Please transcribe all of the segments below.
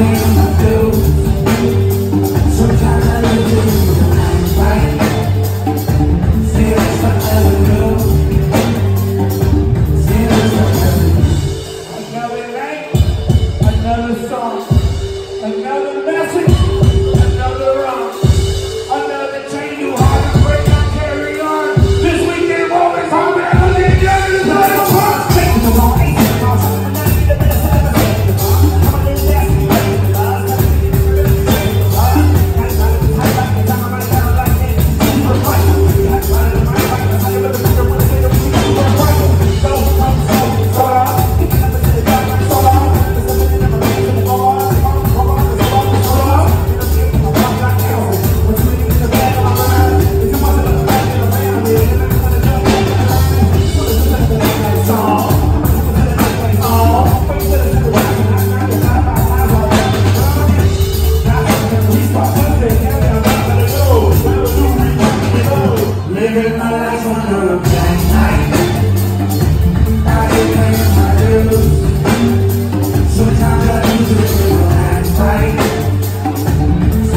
you.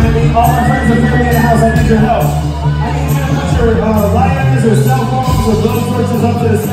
Miami, all my friends and family in the house, I need your help. I need you to put your uh, lighters or cell phones or blow torches up to the sky.